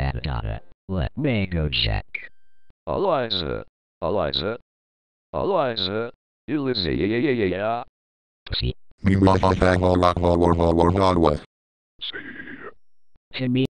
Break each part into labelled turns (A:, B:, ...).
A: data data. Uh, let me go check.
B: Eliza, Eliza, Eliza, Eliza, yeah. yeah, yeah, yeah.
A: See, Timmy.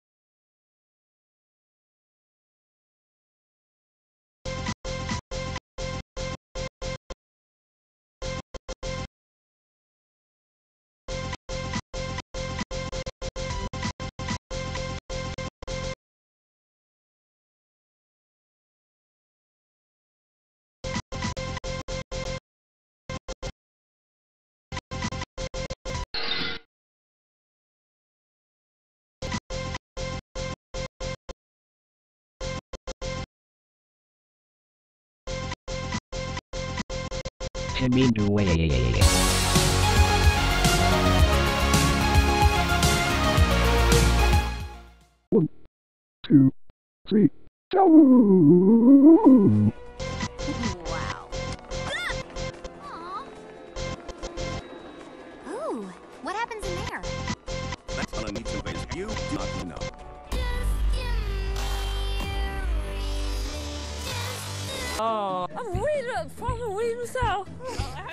A: Timmy do way.
B: go!
C: Wow. Aw. Ooh, what happens in there?
D: That's all I need to is you do not know.
E: Oh, I'm reading it from the reading cell.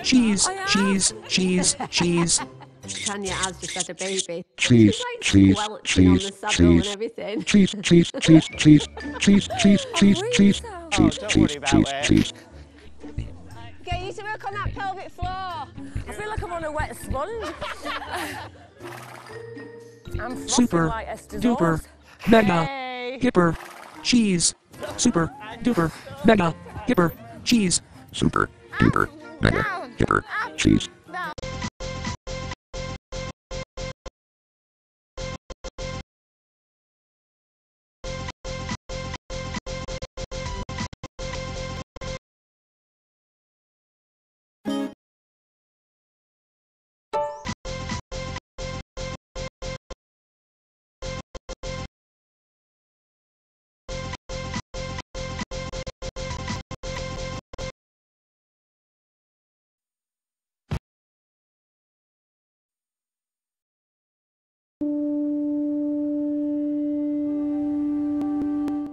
F: Cheese,
E: I am.
F: cheese, cheese, cheese.
G: Tanya has just had a baby.
H: Cheese,
G: She's like
H: cheese,
G: squelching on the
H: cheese,
G: saddle
H: cheese.
G: and everything.
H: Cheese, cheese, cheese, cheese, cheese, cheese, cheese, cheese,
E: Oh,
H: cheese,
E: don't
H: cheese,
E: worry about
H: cheese,
E: it.
H: cheese.
G: Get you to work on that pelvic floor.
E: I feel like I'm on a wet sponge. I'm flossing
F: Super,
E: like Esther
F: duper,
E: Dawes.
F: mega,
E: Hey.
F: hipper, cheese, super, duper, mega, hipper, cheese.
H: Super, duper, mega, hipper, cheese.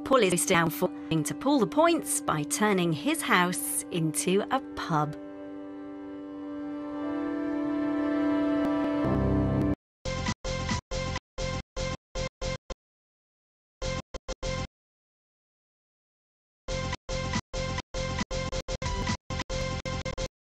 I: Paul is down for to pull the points by turning his house into a pub.